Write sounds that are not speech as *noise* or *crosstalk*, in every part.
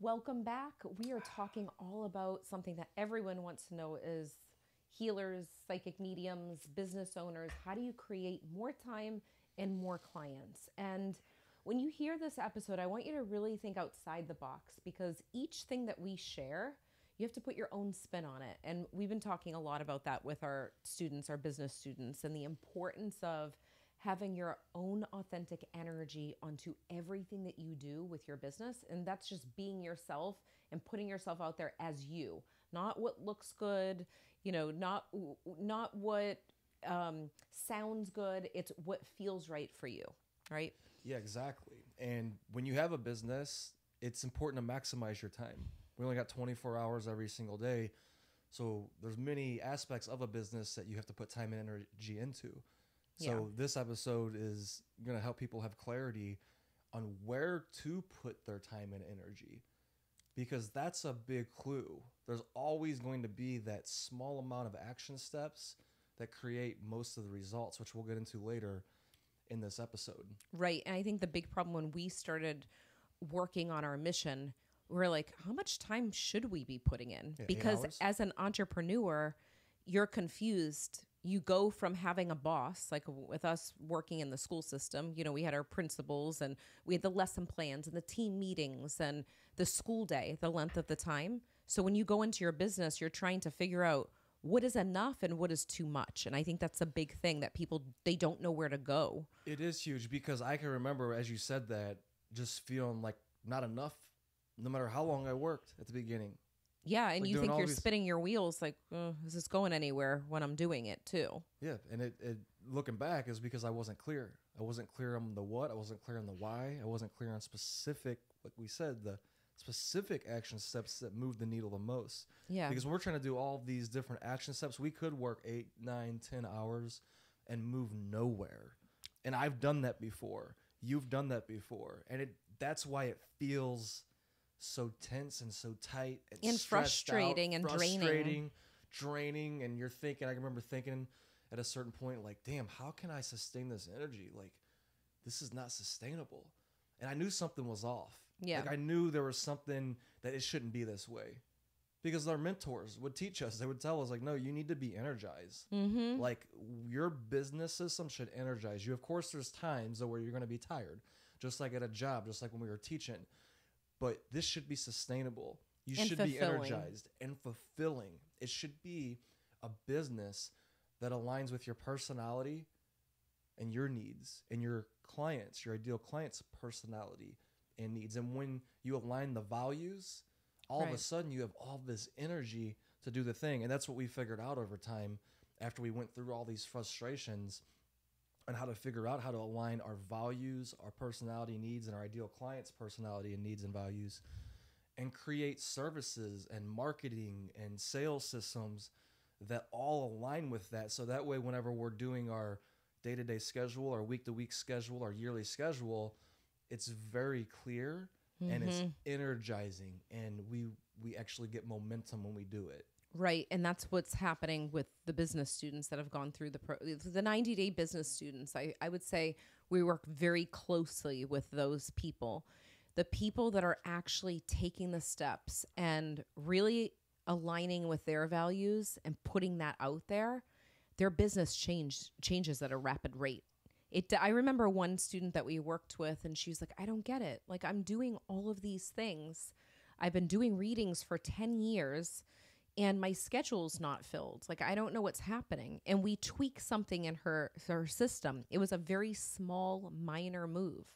Welcome back. We are talking all about something that everyone wants to know is healers, psychic mediums, business owners. How do you create more time and more clients? And when you hear this episode, I want you to really think outside the box because each thing that we share, you have to put your own spin on it. And we've been talking a lot about that with our students, our business students, and the importance of having your own authentic energy onto everything that you do with your business. And that's just being yourself and putting yourself out there as you, not what looks good, you know, not, not what um, sounds good. It's what feels right for you. Right. Yeah, exactly. And when you have a business, it's important to maximize your time. We only got 24 hours every single day. So there's many aspects of a business that you have to put time and energy into. So Yeah. this episode is going to help people have clarity on where to put their time and energy because that's a big clue. There's always going to be that small amount of action steps that create most of the results, which we'll get into later in this episode. Right. And I think the big problem when we started working on our mission, we we're like, how much time should we be putting in? Yeah, because as an entrepreneur, you're confused. You go from having a boss, like with us working in the school system, you know, we had our principals and we had the lesson plans and the team meetings and the school day, the length of the time. So when you go into your business, you're trying to figure out what is enough and what is too much. And I think that's a big thing that people they don't know where to go. It is huge because I can remember as you said that just feeling like not enough no matter how long I worked at the beginning. Yeah, and Like you think you're these- spinning your wheels like, uh, is this going anywhere when I'm doing it too? Yeah, and it, it looking back is because I wasn't clear. I wasn't clear on the what, I wasn't clear on the why, I wasn't clear on specific like we said the specific action steps that move the needle the most. Yeah. Because we're trying to do all these different action steps, we could work eight, nine, ten hours and move nowhere. And I've done that before. You've done that before. And it that's why it feels so tense and so tight and, And stressed out, frustrating and draining. frustrating, draining, and you're thinking. I remember thinking at a certain point, like, "Damn, how can I sustain this energy? Like, this is not sustainable." And I knew something was off. Yeah. like I knew there was something that it shouldn't be this way, because our mentors would teach us. They would tell us, like, "No, you need to be energized. Mm-hmm. Like, your business system should energize you. Of course, there's times where you're going to be tired, just like at a job, just like when we were teaching." But this should be sustainable. You And should be energized and fulfilling. It should be a business that aligns with your personality and your needs and your clients, your ideal client's personality and needs. And when you align the values, all of a sudden you have all this energy to do the thing. And that's what we figured out over time after we went through all these frustrations and how to figure out how to align our values, our personality needs, and our ideal client's personality and needs and values, and create services and marketing and sales systems that all align with that. So that way, whenever we're doing our day to day schedule, our week to week schedule, our yearly schedule, it's very clear and it's mm-hmm. energizing, and we we actually get momentum when we do it. Right, and that's what's happening with the business students that have gone through the pro- the 90 day business students. I I would say we work very closely with those people. The people that are actually taking the steps and really aligning with their values and putting that out there, their business change changes at a rapid rate. It I remember one student that we worked with and she was like, "I don't get it. Like I'm doing all of these things. I've been doing readings for 10 years and my schedule's not filled. Like I don't know what's happening. And we tweak something in her her system. It was a very small minor move.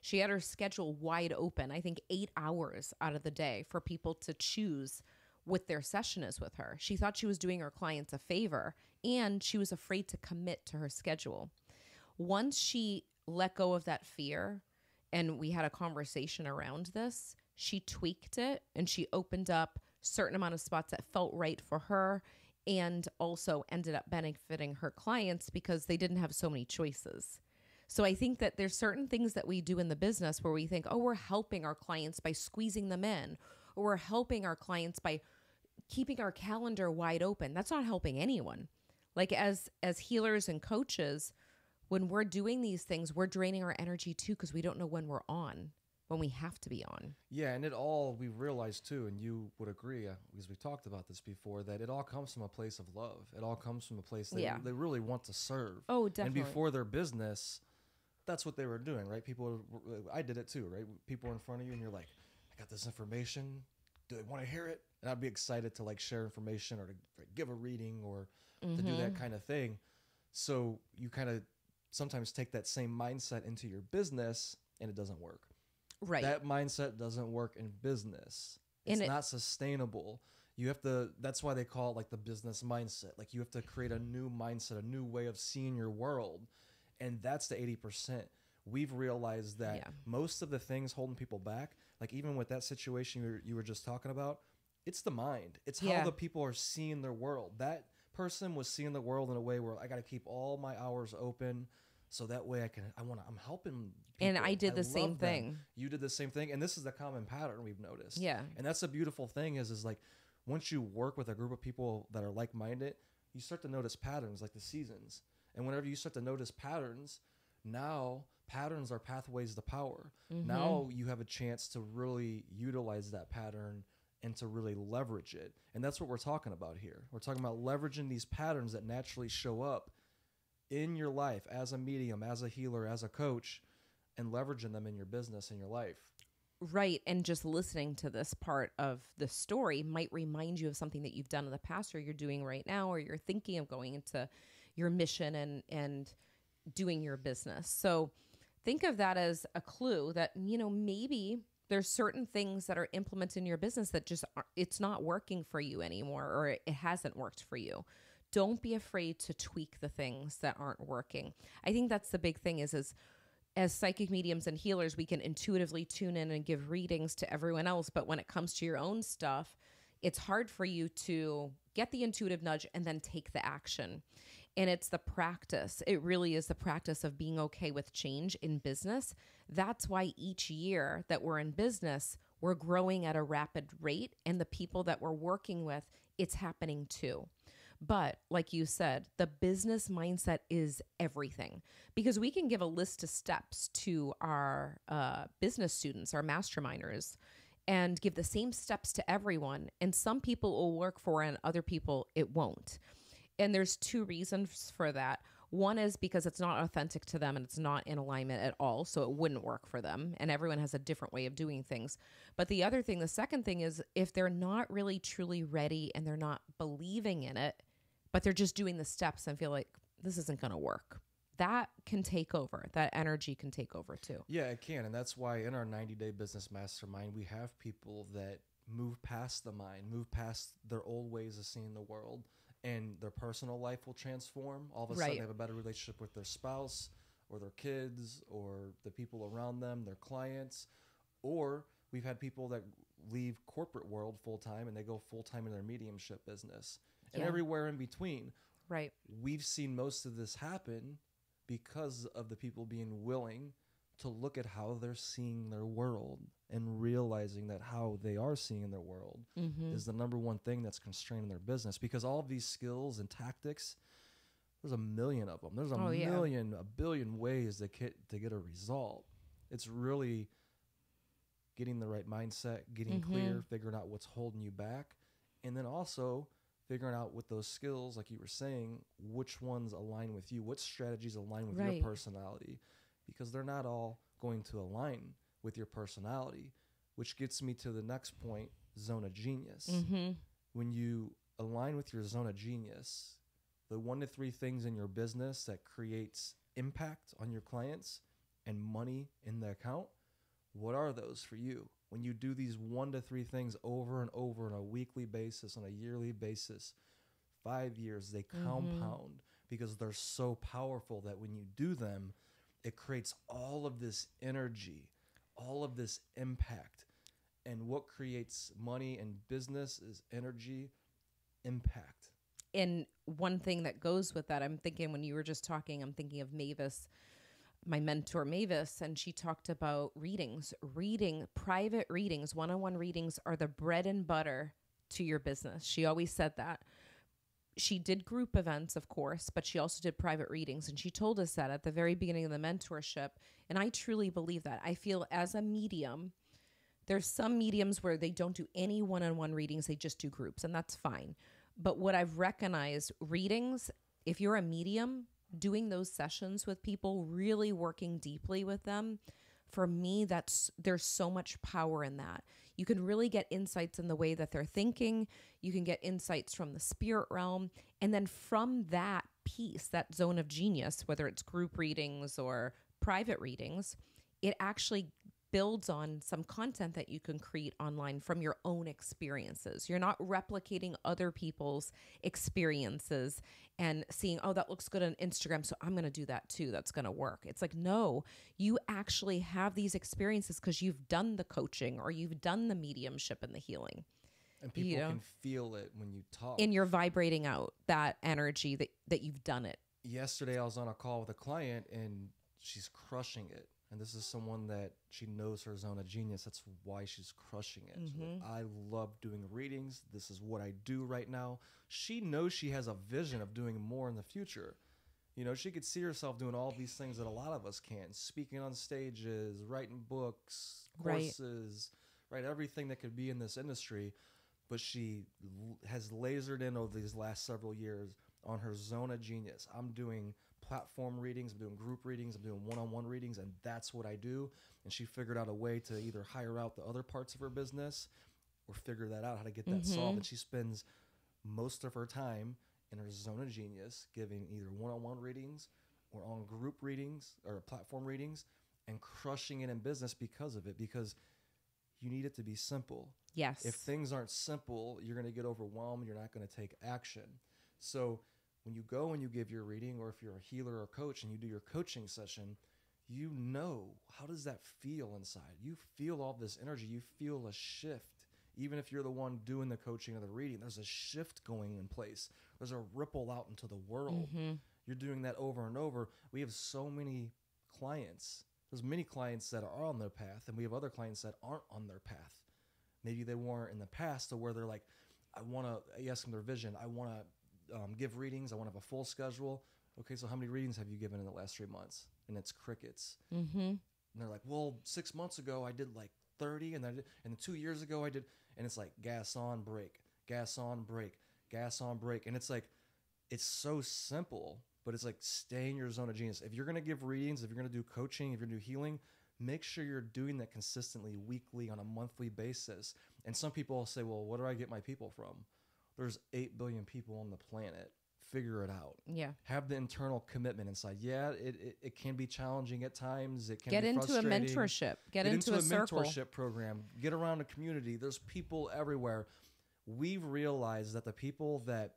She had her schedule wide open, I think 8 hours out of the day for people to choose what their session is with her. She thought she was doing her clients a favor and she was afraid to commit to her schedule. Once she let go of that fear and we had a conversation around this, she tweaked it and she opened up certain amount of spots that felt right for her and also ended up benefiting her clients because they didn't have so many choices. So I think that there's certain things that we do in the business where we think, "Oh, we're helping our clients by squeezing them in," or we're helping our clients by keeping our calendar wide open. That's not helping anyone. Like as as healers and coaches, when we're doing these things, we're draining our energy too because we don't know when we're on. When we have to be on. Yeah, and it all we realized too, and you would agree uh, because we talked about this before that it all comes from a place of love. It all comes from a place that Yeah. they really want to serve. Oh, definitely. And before their business, that's what they were doing, right? People, I did it too, right? People in front of you, and you're like, I got this information. Do they want to hear it? And I'd be excited to like share information or to give a reading or to do that kind of thing. So you kind of sometimes take that same mindset into your business, and it doesn't work. Right. That mindset doesn't work in business. It's it- not sustainable. You have to that's why they call it like the business mindset. Like you have to create a new mindset, a new way of seeing your world. And that's the 80%. We've realized that Yeah. most of the things holding people back, like even with that situation you were, you were just talking about, it's the mind. It's how Yeah. the people are seeing their world. That person was seeing the world in a way where I got to keep all my hours open so that way I can I want to I'm helping And. I did the same them. thing. You did the same thing, and this is the common pattern we've noticed. Yeah. and that's the beautiful thing is is like once you work with a group of people that are like minded, you start to notice patterns like the seasons, and whenever you start to notice patterns, now patterns are pathways to power. Mm-hmm. Now you have a chance to really utilize that pattern and to really leverage it, and that's what we're talking about here. We're talking about leveraging these patterns that naturally show up in your life as a medium, as a healer, as a coach, and leveraging them in your business and your life. Right. And just listening to this part of the story might remind you of something that you've done in the past or you're doing right now, or you're thinking of going into your mission and, and doing your business. So think of that as a clue that, you know, maybe there's certain things that are implemented in your business that just aren't, it's not working for you anymore or it hasn't worked for you don't be afraid to tweak the things that aren't working i think that's the big thing is is as psychic mediums and healers, we can intuitively tune in and give readings to everyone else. But when it comes to your own stuff, it's hard for you to get the intuitive nudge and then take the action. And it's the practice. It really is the practice of being okay with change in business. That's why each year that we're in business, we're growing at a rapid rate. And the people that we're working with, it's happening too. But like you said, the business mindset is everything because we can give a list of steps to our uh, business students, our masterminders, and give the same steps to everyone. And some people will work for and other people it won't. And there's two reasons for that. One is because it's not authentic to them and it's not in alignment at all. So it wouldn't work for them. And everyone has a different way of doing things. But the other thing, the second thing is if they're not really truly ready and they're not believing in it, but they're just doing the steps and feel like this isn't going to work, that can take over. That energy can take over too. Yeah, it can. And that's why in our 90 day business mastermind, we have people that move past the mind, move past their old ways of seeing the world, and their personal life will transform. All of a sudden, they have a better relationship with their spouse or their kids or the people around them, their clients. Or we've had people that leave corporate world full time and they go full time in their mediumship business and Yeah. everywhere in between Right. we've seen most of this happen because of the people being willing to look at how they're seeing their world and realizing that how they are seeing their world Mm-hmm. is the number one thing that's constraining their business because all of these skills and tactics there's a million of them there's a Oh, yeah. million a billion ways to get to get a result it's really getting the right mindset getting Mm-hmm. clear figuring out what's holding you back and then also figuring out with those skills like you were saying which ones align with you what strategies align with Right. your personality because they're not all going to align with your personality which gets me to the next point zone of genius Mm-hmm. when you align with your zone of genius the one to three things in your business that creates impact on your clients and money in the account what are those for you? When you do these one to three things over and over on a weekly basis on a yearly basis five years they mm-hmm. compound because they're so powerful that when you do them it creates all of this energy all of this impact. And what creates money and business is energy impact. And one thing that goes with that, I'm thinking when you were just talking, I'm thinking of Mavis, my mentor Mavis, and she talked about readings. Reading, private readings, one on one readings are the bread and butter to your business. She always said that. she did group events, of course, but she also did private readings. And she told us that at the very beginning of the mentorship. And I truly believe that. I feel as a medium, there's some mediums where they don't do any one on one readings, they just do groups, and that's fine. But what I've recognized readings, if you're a medium, doing those sessions with people, really working deeply with them, for me, that's there's so much power in that. You can really get insights in the way that they're thinking. You can get insights from the spirit realm. And then from that piece, that zone of genius, whether it's group readings or private readings, it actually builds on some content that you can create online from your own experiences. You're not replicating other people's experiences and seeing, oh, that looks good on Instagram, so I'm going to do that too. That's going to work. It's like, no, you actually have these experiences because you've done the coaching or you've done the mediumship and the healing. And people you know? can feel it when you talk. And you're vibrating out that energy that, that you've done it. Yesterday, I was on a call with a client and she's crushing it and this is someone that she knows her zone of genius. That's why she's crushing it. Mm-hmm. I love doing readings. This is what I do right now. She knows she has a vision of doing more in the future. You know, she could see herself doing all these things that a lot of us can speaking on stages, writing books, courses, right? right? Everything that could be in this industry. But she l- has lasered in over these last several years on her zone of genius. I'm doing platform readings, I'm doing group readings, I'm doing one on one readings, and that's what I do. And she figured out a way to either hire out the other parts of her business or figure that out, how to get that mm-hmm. solved. And she spends most of her time in her zone of genius giving either one on one readings or on group readings or platform readings and crushing it in business because of it. Because you need it to be simple. Yes. If things aren't simple, you're going to get overwhelmed. You're not going to take action. So when you go and you give your reading, or if you're a healer or coach and you do your coaching session, you know how does that feel inside? You feel all this energy. You feel a shift. Even if you're the one doing the coaching or the reading, there's a shift going in place. There's a ripple out into the world. Mm-hmm. You're doing that over and over. We have so many clients. There's many clients that are on their path, and we have other clients that aren't on their path. Maybe they weren't in the past, to where they're like, I want to ask them their vision. I want to um, give readings. I want to have a full schedule. Okay, so how many readings have you given in the last three months? And it's crickets. Mm-hmm. And they're like, well, six months ago I did like 30, and then and two years ago I did, and it's like gas on, brake, gas on, brake, gas on, brake, and it's like, it's so simple, but it's like stay in your zone of genius. If you're gonna give readings, if you're gonna do coaching, if you're gonna do healing, make sure you're doing that consistently, weekly, on a monthly basis. And some people say, well, what do I get my people from? There's 8 billion people on the planet. Figure it out. Yeah. Have the internal commitment inside. Yeah it, it, it can be challenging at times. It can get into a mentorship. Get, get into, into, a, a mentorship program. Get around a community. There's people everywhere. We've realized that the people that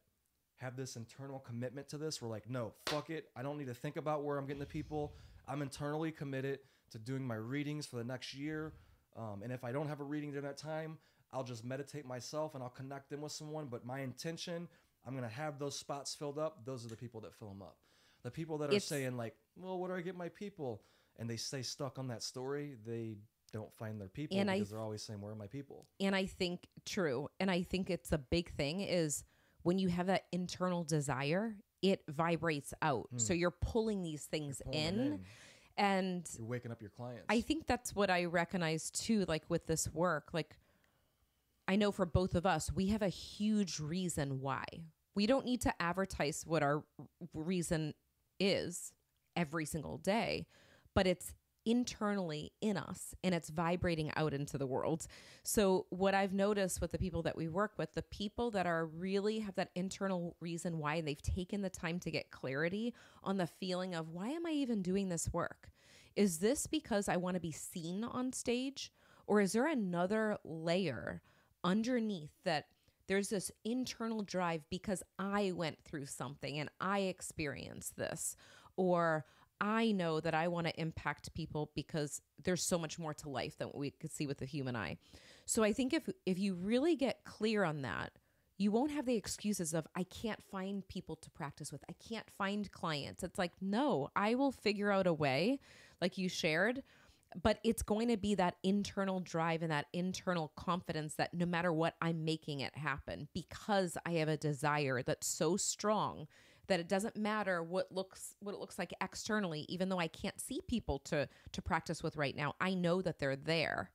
have this internal commitment to this we're like no fuck it. I don't need to think about where i'm getting the people. I'm internally committed to doing my readings for the next year. Um, and if i don't have a reading during that time I'll just meditate myself and I'll connect them with someone. But my intention, I'm going to have those spots filled up. Those are the people that fill them up. The people that are it's, saying, like, well, where do I get my people? And they stay stuck on that story. They don't find their people and because I, they're always saying, where are my people? And I think, true. And I think it's a big thing is when you have that internal desire, it vibrates out. Hmm. So you're pulling these things pulling in. in and you're waking up your clients. I think that's what I recognize too, like with this work. Like I know for both of us, we have a huge reason why. We don't need to advertise what our reason is every single day, but it's internally in us and it's vibrating out into the world. So, what I've noticed with the people that we work with, the people that are really have that internal reason why they've taken the time to get clarity on the feeling of why am I even doing this work? Is this because I want to be seen on stage? Or is there another layer underneath that there's this internal drive because I went through something and I experienced this, or I know that I want to impact people because there's so much more to life than what we could see with the human eye. So I think if if you really get clear on that, you won't have the excuses of I can't find people to practice with. I can't find clients. It's like, no, I will figure out a way like you shared but it's going to be that internal drive and that internal confidence that no matter what, I'm making it happen because I have a desire that's so strong that it doesn't matter what looks what it looks like externally even though I can't see people to to practice with right now I know that they're there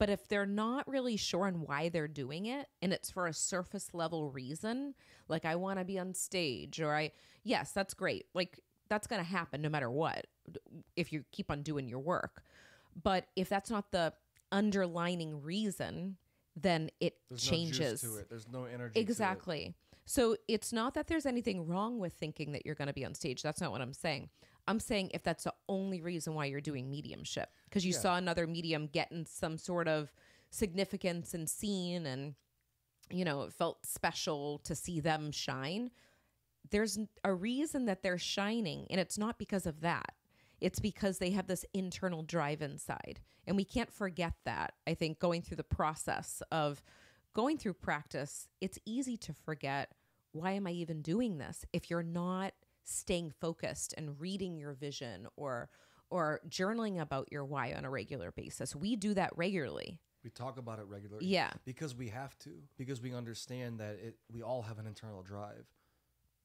but if they're not really sure on why they're doing it and it's for a surface level reason, like I want to be on stage or I, yes, that's great. Like that's going to happen no matter what if you keep on doing your work. But if that's not the underlining reason, then it There's changes. no to it. There's no energy. to it. Exactly. So it's not that there's anything wrong with thinking that you're going to be on stage. That's not what I'm saying. I'm saying if that's the only reason why you're doing mediumship, because you Yeah. saw another medium getting some sort of significance and seen, and you know, it felt special to see them shine. There's a reason that they're shining, and it's not because of that. It's because they have this internal drive inside. And we can't forget that. I think going through the process of going through practice, it's easy to forget why am I even doing this if you're not staying focused and reading your vision or or journaling about your why on a regular basis. We do that regularly. We talk about it regularly. Yeah. Because we have to. Because we understand that it. We all have an internal drive.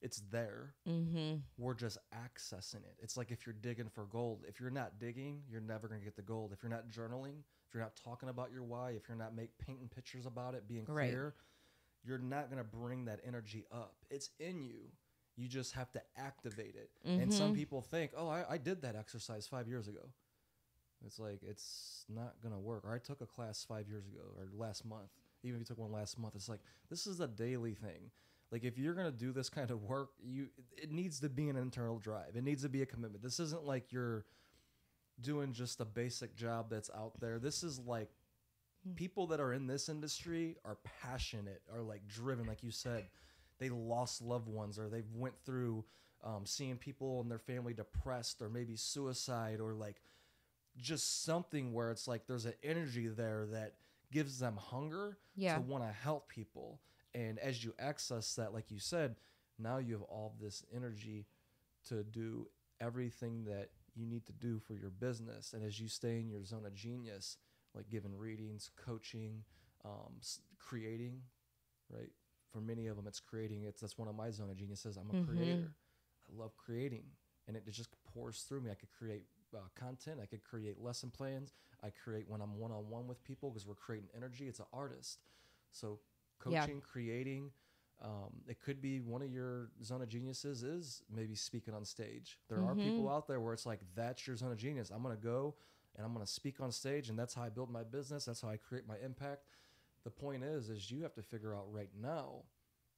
It's there. Mhm. We're just accessing it. It's like if you're digging for gold. If you're not digging, you're never gonna get the gold. If you're not journaling, if you're not talking about your why, if you're not make painting pictures about it, being Right. clear, you're not gonna bring that energy up. It's in you. You just have to activate it. And some Mhm. people think, "Oh, I, I did that exercise five years ago." It's like it's not gonna work. Or I took a class five years ago, or last month. Even if you took one last month, it's like this is a daily thing. Like if you're gonna do this kind of work, you it needs to be an internal drive. It needs to be a commitment. This isn't like you're doing just a basic job that's out there. This is like people that are in this industry are passionate, are like driven, like you said. They lost loved ones, or they've went through um, seeing people and their family depressed, or maybe suicide, or like just something where it's like there's an energy there that gives them hunger Yeah. to want to help people. And as you access that, like you said, now you have all this energy to do everything that you need to do for your business. And as you stay in your zone of genius, like giving readings, coaching, um, creating, right? For many of them, it's creating. It's that's one of my zone of geniuses. I'm a Mhm. creator. I love creating, and it just pours through me. I could create uh, content. I could create lesson plans. I create when I'm one on one with people because we're creating energy. It's an artist. So Yeah. coaching, creating. Um, it could be one of your zone of geniuses is maybe speaking on stage. There are people out there where it's like that's your zone of genius. I'm gonna go and I'm gonna speak on stage, and that's how I build my business. That's how I create my impact. The point is, is you have to figure out right now,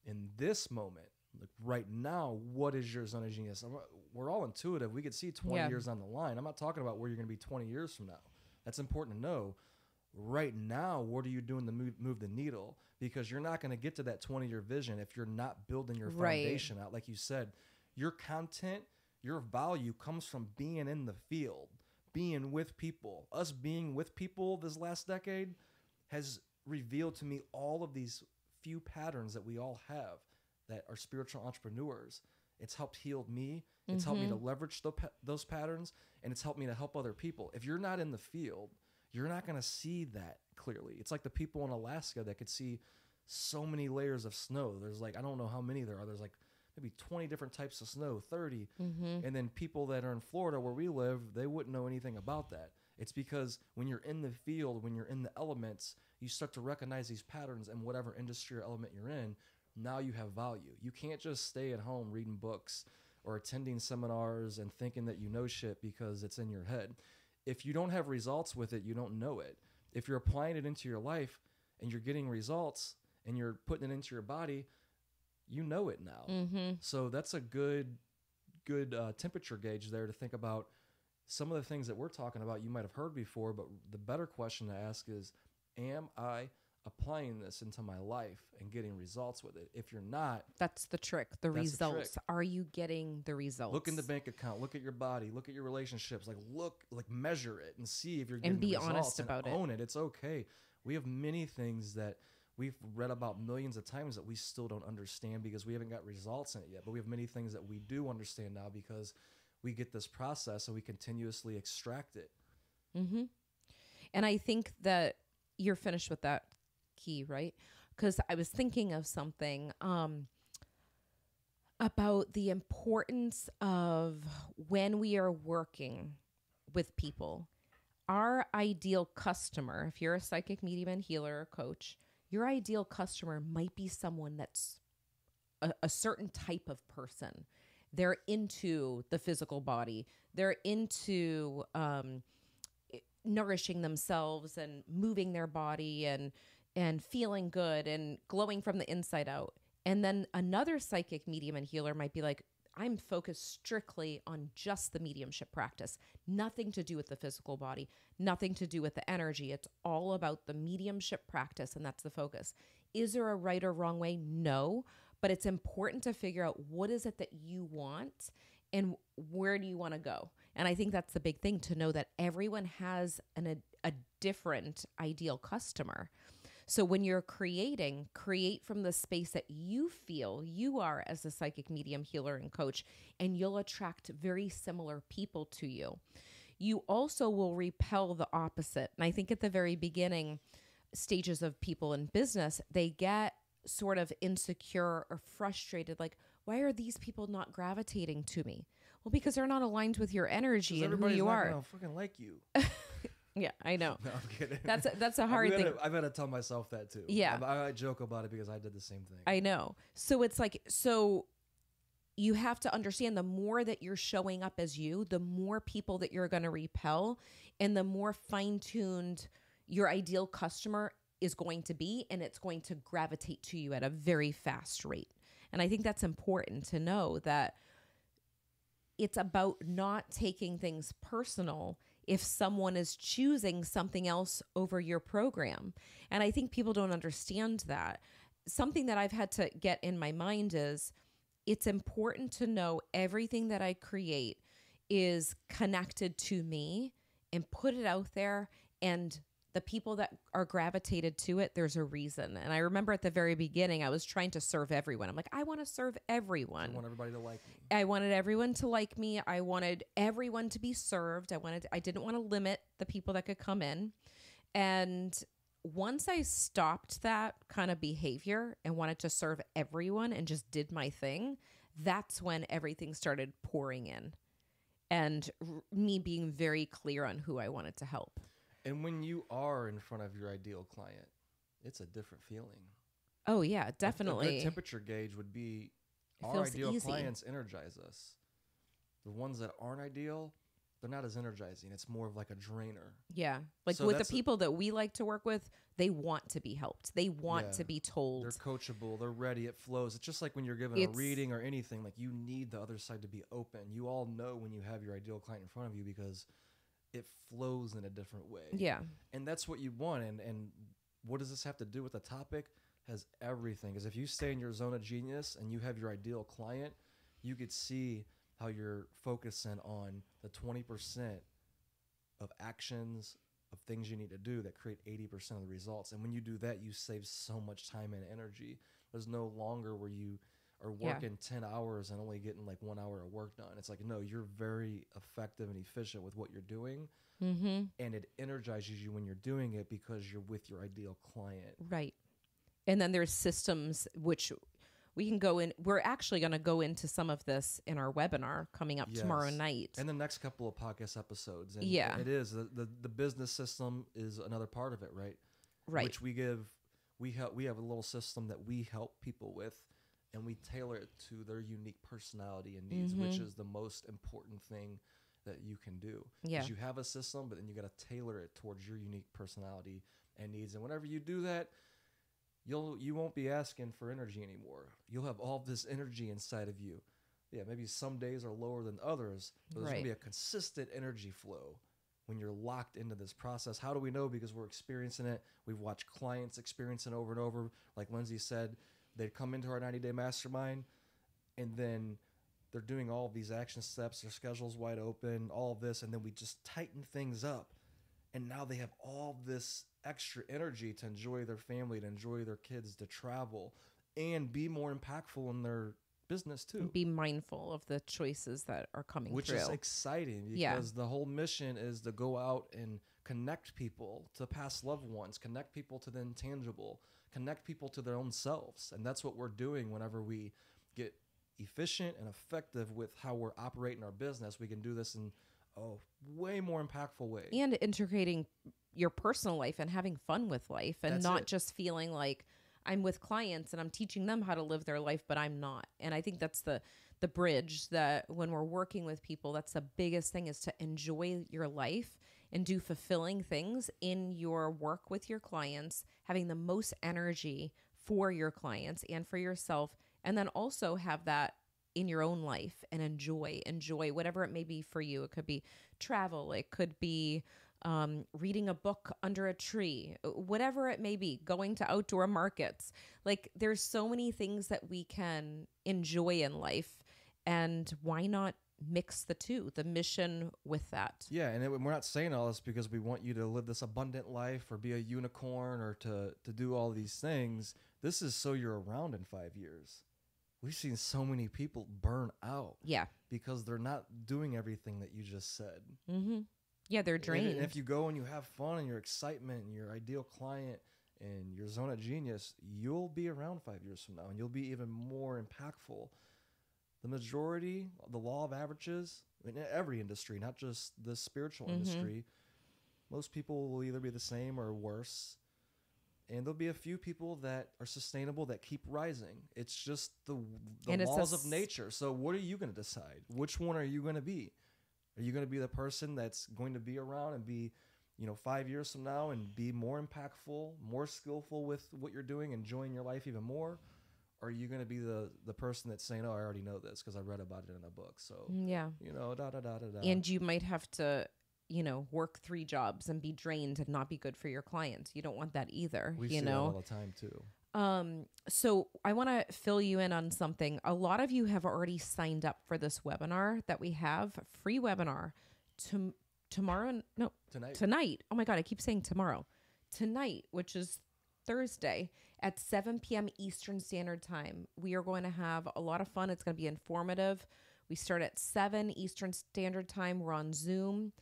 in this moment, like right now, what is your zone of genius? I'm, we're all intuitive. We could see 20 Yeah. years on the line. I'm not talking about where you're going to be 20 years from now. That's important to know. Right now, what are you doing to move, move the needle? Because you're not going to get to that 20 year vision if you're not building your Right. foundation out. Like you said, your content, your value comes from being in the field, being with people. Us being with people this last decade has revealed to me all of these few patterns that we all have that are spiritual entrepreneurs. It's helped heal me. It's helped me to mm-hmm. leverage tho- pa- those patterns, and it's helped me to help other people. If you're not in the field, you're not going to see that clearly. It's like the people in Alaska that could see so many layers of snow. There's like I don't know how many there are. There's like maybe 20 different types of snow, 30. Mm-hmm. And then people that are in Florida where we live, they wouldn't know anything about that. It's because when you're in the field, when you're in the elements, you start to recognize these patterns in whatever industry or element you're in. Now you have value. You can't just stay at home reading books or attending seminars and thinking that you know shit because it's in your head. If you don't have results with it, you don't know it. If you're applying it into your life and you're getting results and you're putting it into your body, you know it now. Mm-hmm. So that's a good, good uh, temperature gauge there to think about. Some of the things that we're talking about, you might have heard before, but the better question to ask is, am I applying this into my life and getting results with it? If you're not, That's the trick. The results. trick. Are you getting the results? look in the bank account, look at your body, look at your relationships, like look, like measure it and see if you're getting And be honest about it. Own it. It's okay. We have many things that we've read about millions of times that we still don't understand because we haven't got results in it yet. But we have many things that we do understand now because we get this process and we continuously extract it. Mm-hmm. And I think that you're finished with that key, right? Because I was thinking of something um, about the importance of when we are working with people. Our ideal customer, if you're a psychic medium and healer or coach, your ideal customer might be someone that's a, a certain type of person. They're into the physical body. They're into um, nourishing themselves and moving their body and and feeling good and glowing from the inside out. And then another psychic medium and healer might be like, I'm focused strictly on just the mediumship practice, nothing to do with the physical body, nothing to do with the energy. It's all about the mediumship practice, and that's the focus. Is there a right or wrong way? No, but it's important to figure out what is it that you want and where do you want to go. And I think that's the big thing to know that everyone has an, a, a different ideal customer. So when you're creating, create from the space that you feel you are as a psychic medium healer and coach, and you'll attract very similar people to you. You also will repel the opposite. And I think at the very beginning stages of people in business, they get sort of insecure or frustrated like, why are these people not gravitating to me? Well, because they're not aligned with your energy and who you are. freaking like you. *laughs* Yeah, I know. *laughs* No, I'm kidding. That's a, that's a hard I've thing. had to, I've had to tell myself that too. Yeah. I, I joke about it because I did the same thing. I know. So it's like so you have to understand the more that you're showing up as you, the more people that you're going to repel and the more fine-tuned your ideal customer is going to be and it's going to gravitate to you at a very fast rate. And I think that's important to know that it's about not taking things personal if someone is choosing something else over your program. And I think people don't understand that. Something that I've had to get in my mind is it's important to know everything that I create is connected to me and put it out there and the people that are gravitated to it, there's a reason. And I remember at the very beginning, I was trying to serve everyone. I'm like, I want to serve everyone. I want everybody to like me. I wanted everyone to like me. I wanted everyone to be served. I wanted I didn't want to limit the people that could come in. And once I stopped that kind of behavior and wanted to serve everyone and just did my thing, that's when everything started pouring in. And r- me being very clear on who I wanted to help. And when you are in front of your ideal client, it's a different feeling. Oh yeah, A- A, definitely. good temperature gauge would be It our ideal easy. clients energize us. The ones that aren't ideal, they're not as energizing. It's more of like a drainer. yeah. Like So with the that's a- people that we like to work with, they want to be helped. They want Yeah. to be told. They're coachable. They're ready. It flows. It's just like when you're given a reading or anything. Like you need the other side to be open. You all know when you have your ideal client in front of you because it flows in a different way. yeah. and that's what you want. And and what does this have to do with the topic? Has everything. Because if you stay in your zone of genius and you have your ideal client, you could see how you're focusing on the twenty percent of actions of things you need to do that create 80% of the results and when you do that you save so much time and energy there's no longer where you Yeah. working 10 hours and only getting like one hour of work done it's like no you're very effective and efficient with what you're doing Mm-hmm. and it energizes you when you're doing it because you're with your ideal client. Right. And then there's systems which we can go in. We're actually going to go into some of this in our webinar coming up tomorrow night. And the next couple of podcast episodes. And Yeah. It is. The, the the business system is another part of it, right? right. Which we give we help we have a little system that we help people with and we tailor it to their unique personality and needs, which Mhm. is the most important thing that you can do. Yeah. you have a system, but then you got to tailor it towards your unique personality and needs. And whenever you do that, you'll you won't be asking for energy anymore. You'll have all this energy inside of you. Yeah, maybe some days are lower than others, but there's Right. gonna be a consistent energy flow when you're locked into this process. How do we know? Because we're experiencing it. We've watched clients experience it over and over. Like Lindsay said, they'd come into our 90 day mastermind and then they're doing all these action steps, their schedule's wide open, all of this, and then we just tighten things up. And now they have all this extra energy to enjoy their family, to enjoy their kids, to travel, and be more impactful in their business too. Be mindful of the choices that are coming which through. is exciting because Yeah. the whole mission is to go out and connect people to past loved ones, connect people to the intangible, connect people to their own selves, and that's what we're doing whenever we get efficient and effective with how we're operating our business. We can do this in a way more impactful way. and integrating your personal life and having fun with life and That's not it. just feeling like I'm with clients and I'm teaching them how to live their life but I'm not. And I think that's the the bridge that when we're working with people that's the biggest thing is to enjoy your life and do fulfilling things in your work with your clients, having the most energy for your clients and for yourself and then also have that in your own life and enjoy enjoy whatever it may be for you. It could be travel it could be um, reading a book under a tree whatever it may be going to outdoor markets. Like there's so many things that we can enjoy in life and why not mix the two the mission with that Yeah, and it, we're not saying all this because we want you to live this abundant life or be a unicorn or to to do all these things. This is so you're around in 5 years. We've seen so many people burn out yeah because they're not doing everything that you just said. mm-hmm yeah they're And- drained And if you go and you have fun and your excitement and your ideal client and your zone of genius, you'll be around 5 years from now and you'll be even more impactful. The majority, the law of averages in every industry, not just the spiritual Mhm. industry, most people will either be the same or worse. And there'll be a few people that are sustainable that keep rising. It's just the, the And it's a laws of nature. So, what are you going to decide? Which one are you going to be? Are you going to be the person that's going to be around and be, you know, five years from now and be more impactful, more skillful with what you're doing, enjoying your life even more? Are you going to be the the person that's saying, "Oh, I already know this because I read about it in a book." So, Mm, yeah you know, da da da da da. and you might have to you know work three jobs and be drained and not be good for your clients you don't want that either we you see know that all the time too. Um, so I want to fill you in on something. A lot of you have already signed up for this webinar that we have, free webinar to tomorrow. No, Tonight, tonight. Oh my God, I keep saying tomorrow. Tonight, which is Thursday at 7 p.m. Eastern Standard Time. We are going to have a lot of fun. It's going to be informative. We start at 7 Eastern Standard Time. We're on Zoom.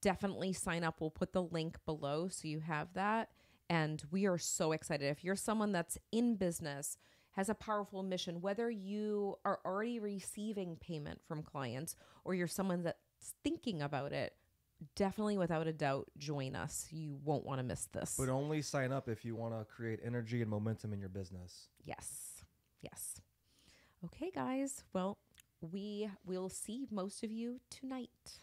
Definitely sign up. We'll put the link below so you have that. And we are so excited. If you're someone that's in business, has a powerful mission, whether you are already receiving payment from clients or you're someone that's thinking about it, definitely without a doubt join us. You won't want to miss this. but only sign up if you want to create energy and momentum in your business. Yes. Yes. Okay, guys. Well, we will see most of you tonight.